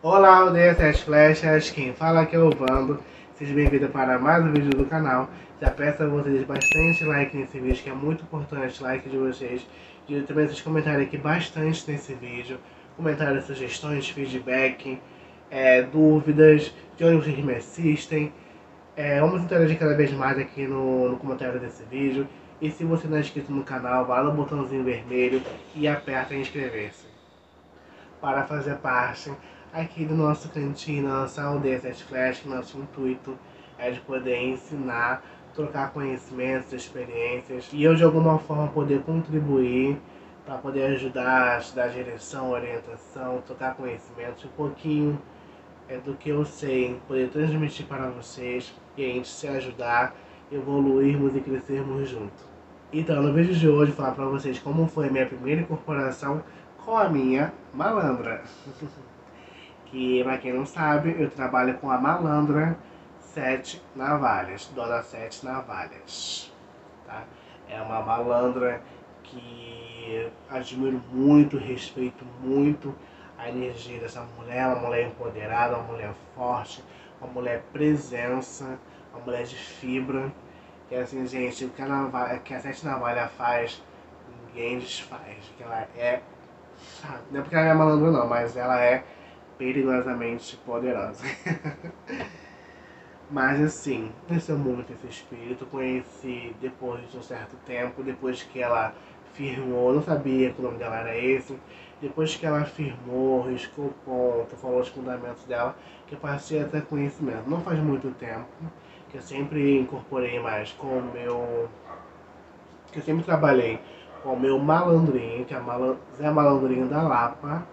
Olá, aldeia Sete Flechas, quem fala aqui é o Vando. Seja bem-vindo para mais um vídeo do canal. Já peço a vocês bastante like nesse vídeo, que é muito importante o like de vocês. E também vocês comentarem aqui bastante nesse vídeo. Comentários, sugestões, feedback, é, dúvidas, de onde vocês me assistem. É, vamos interagir cada vez mais aqui no, no comentário desse vídeo. E se você não é inscrito no canal, vá no botãozinho vermelho e aperta em inscrever-se. Para fazer parte aqui do nosso cantinho, nossa aldeia Sete Flash, nosso intuito é de poder ensinar, trocar conhecimentos, experiências e eu de alguma forma poder contribuir para poder ajudar, dar direção, orientação, trocar conhecimentos, um pouquinho é, do que eu sei, poder transmitir para vocês e a gente se ajudar, evoluirmos e crescermos juntos. Então, no vídeo de hoje, falar para vocês como foi minha primeira incorporação com a minha malandra. que, pra quem não sabe, eu trabalho com a malandra Sete Navalhas, Dona Sete Navalhas. Tá? É uma malandra que admiro muito, respeito muito a energia dessa mulher, uma mulher empoderada, uma mulher forte, uma mulher presença, uma mulher de fibra que assim, gente, o que a, navalha, que a Sete Navalha faz, ninguém desfaz. Que ela é. Não é porque ela é malandra não, mas ela é perigosamente poderosa. mas assim, conheceu muito esse espírito, conheci depois de um certo tempo, depois que ela firmou, não sabia que o nome dela era esse, depois que ela firmou, riscou o ponto, falou os fundamentos dela, que eu passei a ter conhecimento. Não faz muito tempo que eu sempre incorporei mais com o meu. que eu sempre trabalhei com o meu malandrinho, que é o Zé Malandrinho da Lapa,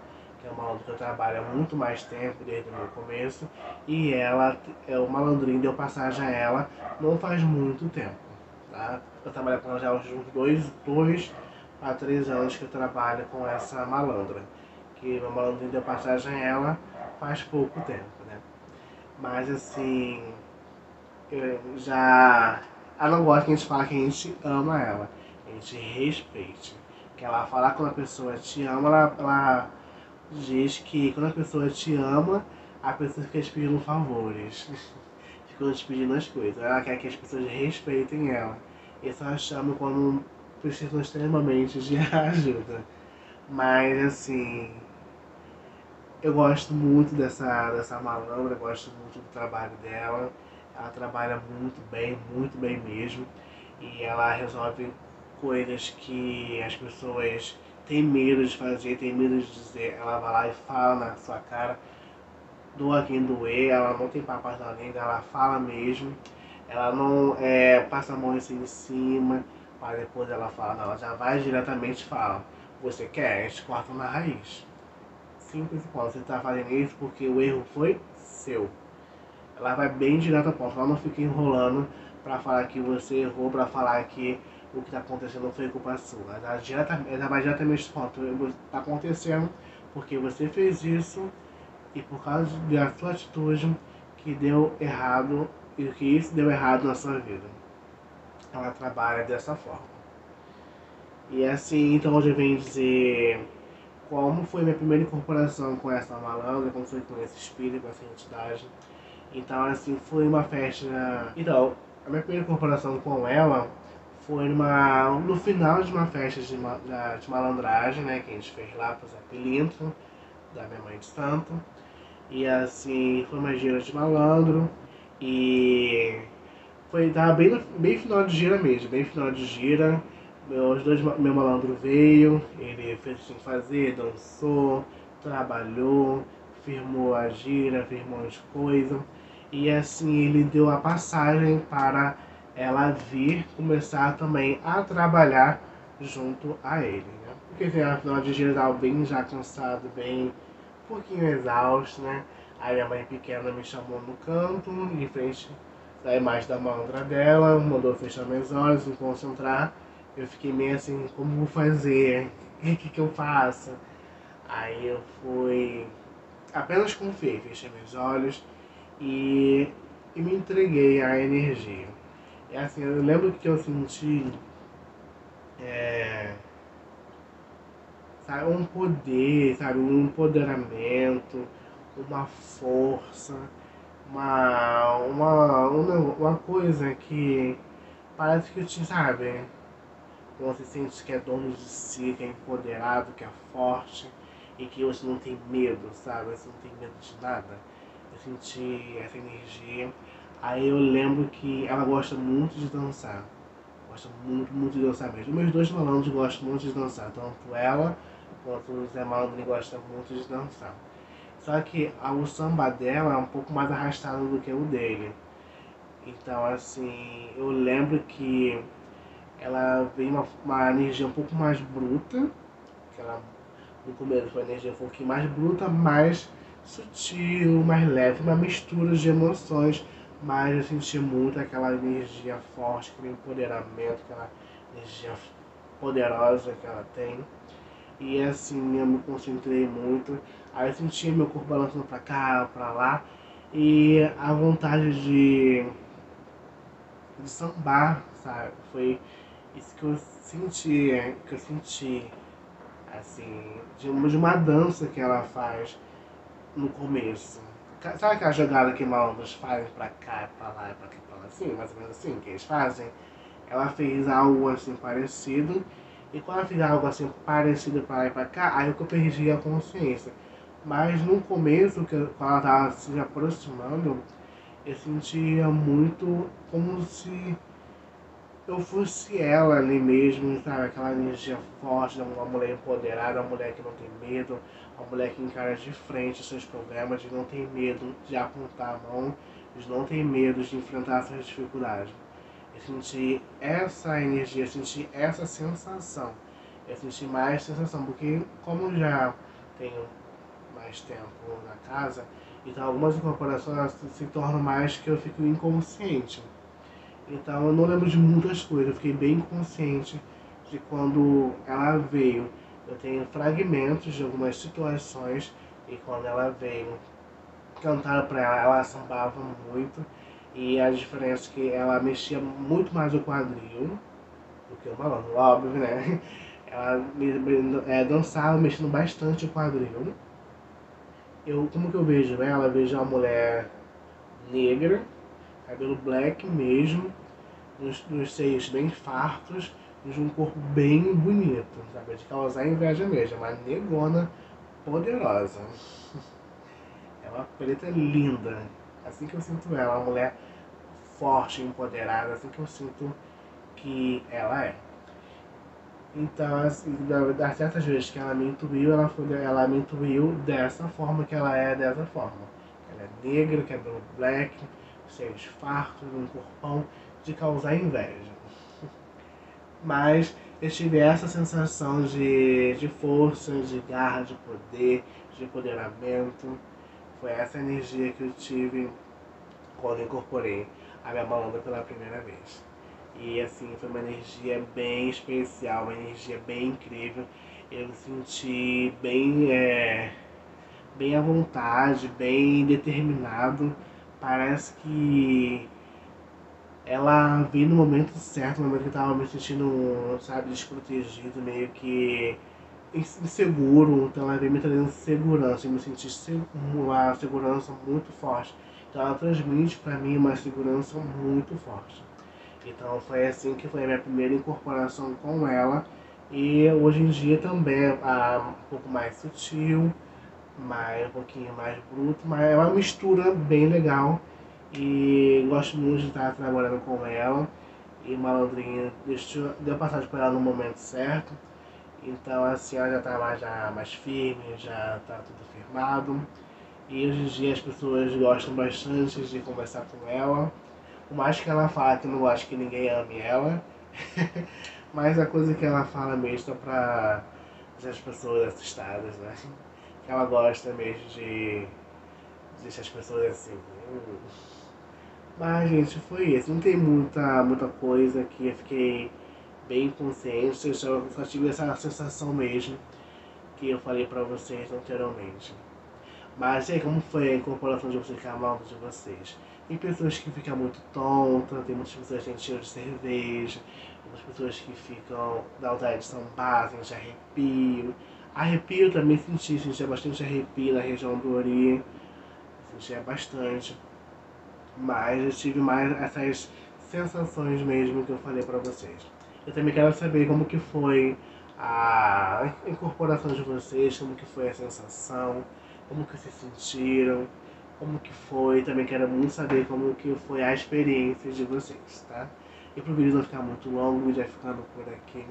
é um malandro que eu trabalho há muito mais tempo, desde o meu começo, e ela, é o malandrinho deu passagem a ela não faz muito tempo, tá? Eu trabalho com ela já há uns dois, dois a três anos que eu trabalho com essa malandra, que meu malandrinho deu passagem a ela faz pouco tempo, né? Mas assim, já. Ela não gosta que a gente fale que a gente ama ela. A gente respeite. Que ela fala quando a pessoa te ama, ela, ela diz que quando a pessoa te ama, a pessoa fica te pedindo favores. fica te pedindo as coisas. Ela quer que as pessoas respeitem ela. Isso ela chama quando precisam extremamente de ajuda. Mas assim. Eu gosto muito dessa, dessa malandra, gosto muito do trabalho dela. Ela trabalha muito bem, muito bem mesmo. E ela resolve coisas que as pessoas têm medo de fazer, têm medo de dizer. Ela vai lá e fala na sua cara, doa quem doer, ela não tem papas na língua, ela fala mesmo. Ela não é, passa a mão assim em cima, para depois ela falar, não, ela já vai diretamente e fala, você quer? A gente corta na raiz. Simples e Você está fazendo isso porque o erro foi seu ela vai bem direto ao ponto. Ela não fica enrolando para falar que você errou, para falar que o que está acontecendo foi culpa sua. Ela, direta, ela diretamente ponto. Está acontecendo porque você fez isso e por causa da sua atitude que deu errado e que isso deu errado na sua vida. Ela trabalha dessa forma. E assim, então hoje eu venho dizer como foi minha primeira incorporação com essa malandra, como foi com esse espírito, com essa entidade então, assim, foi uma festa. Então, a minha primeira comparação com ela foi numa, no final de uma festa de, de malandragem, né? Que a gente fez lá pro Zé Pilintra, da minha mãe de santo. E assim, foi uma gira de malandro. E foi tava bem, bem final de gira mesmo, bem final de gira. Meus dois, meu malandro veio, ele fez o que tinha que fazer, dançou, trabalhou, firmou a gira, firmou as coisas. E assim ele deu a passagem para ela vir começar também a trabalhar junto a ele. Né? Porque tem afinal de geral bem já cansado, bem um pouquinho exausto, né? Aí a mãe pequena me chamou no canto, em frente da imagem da mandra dela, mandou fechar meus olhos, me concentrar. Eu fiquei meio assim, como vou fazer? O que, que eu faço? Aí eu fui apenas confiei, fechei meus olhos e, e me entreguei à energia. É assim, eu lembro que eu senti é, sabe, um poder, sabe, um empoderamento, uma força, uma, uma, uma, uma coisa que parece que te sabe. Quando você sente que é dono de si, que é empoderado, que é forte e que você não tem medo, sabe? Você não tem medo de nada. Eu senti essa energia. Aí eu lembro que ela gosta muito de dançar. Gosta muito, muito de dançar mesmo. Meus dois malandros gostam muito de dançar. Tanto ela quanto o Zé Malandro gosta muito de dançar. Só que o samba dela é um pouco mais arrastado do que o dele. Então, assim, eu lembro que ela veio uma, uma energia um pouco mais bruta. Que ela, no começo foi uma energia um pouquinho mais bruta, mais sutil, mais leve, uma mistura de emoções. Mas eu senti muito aquela energia forte, aquele empoderamento, aquela energia poderosa que ela tem. E assim, eu me concentrei muito. Aí eu sentia meu corpo balançando pra cá, pra lá. E a vontade de, de sambar, sabe? Foi isso que eu senti, que eu senti, assim, de uma, de uma dança que ela faz no começo. Sabe aquela jogada que malandros fazem pra cá, pra lá, pra cá, pra lá, assim, mais ou menos assim, que eles fazem? Ela fez algo assim parecido, e quando ela fez algo assim parecido pra lá e pra cá, aí eu perdi a consciência. Mas no começo, que, quando ela tava se aproximando, eu sentia muito como se eu fosse ela ali mesmo, sabe? Aquela energia forte, uma mulher empoderada, uma mulher que não tem medo, uma mulher que encara de frente os seus problemas, de não ter medo de apontar a mão, de não ter medo de enfrentar essas dificuldades. Eu senti essa energia, eu senti essa sensação. Eu senti mais sensação, porque como já tenho mais tempo na casa, então algumas incorporações se tornam mais que eu fico inconsciente. Então eu não lembro de muitas coisas, eu fiquei bem consciente de quando ela veio. Eu tenho fragmentos de algumas situações e quando ela veio cantar para ela, ela sambava muito e a diferença é que ela mexia muito mais o quadril do que o balão, óbvio, né? Ela é, dançava mexendo bastante o quadril. Eu, como que eu vejo ela? Eu vejo uma mulher negra, cabelo black mesmo, nos, nos seios bem fartos, de um corpo bem bonito, sabe? De causar inveja mesmo, uma negona poderosa. É uma preta linda. Assim que eu sinto ela, uma mulher forte, empoderada, assim que eu sinto que ela é. Então, assim, das certas vezes que ela me intuiu, ela, foi, ela me intuiu dessa forma que ela é, dessa forma. Ela é negra, é do black, seios fartos, um corpão, de causar inveja. Mas eu tive essa sensação de, de força, de garra, de poder, de empoderamento. Foi essa energia que eu tive quando incorporei a minha balanda pela primeira vez. E assim, foi uma energia bem especial, uma energia bem incrível. Eu me senti bem, é, bem à vontade, bem determinado. Parece que ela veio no momento certo, no momento que eu tava me sentindo, sabe, desprotegido, meio que inseguro. Então ela veio me trazendo segurança, eu me senti uma segurança muito forte. Então ela transmite para mim uma segurança muito forte. Então foi assim que foi a minha primeira incorporação com ela. E hoje em dia também é um pouco mais sutil, mais, um pouquinho mais bruto, mas é uma mistura bem legal. E gosto muito de estar trabalhando com ela. E Malandrinha deixou, deu passagem para ela no momento certo. Então assim, ela já está mais, já mais firme, já está tudo firmado. E hoje em dia as pessoas gostam bastante de conversar com ela. Por mais que ela fale que não gosta que ninguém ame ela, mas a coisa que ela fala mesmo é pra as pessoas assustadas, né? Que ela gosta mesmo de deixar as pessoas assim. Mas, gente, foi isso. Não tem muita, muita coisa aqui. Eu fiquei bem consciente. Eu só, só tive essa sensação mesmo que eu falei pra vocês anteriormente. Mas, e aí, como foi a incorporação de vocês com a mão de vocês? Tem pessoas que ficam muito tontas, tem muitas pessoas que têm cheiro de cerveja, muitas pessoas que ficam da vontade de sambar, sente arrepio. Arrepio também senti, senti bastante arrepio na região do Ori. sentia bastante. Mas eu tive mais essas sensações mesmo que eu falei pra vocês. Eu também quero saber como que foi a incorporação de vocês, como que foi a sensação, como que se sentiram, como que foi. Também quero muito saber como que foi a experiência de vocês, tá? E pro vídeo não ficar muito longo, vai ficando por aqui.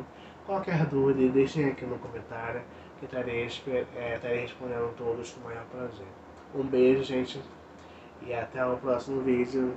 Qualquer dúvida, deixem aqui no comentário, que estarei, é, estarei respondendo todos com o maior prazer. Um beijo, gente, e até o próximo vídeo.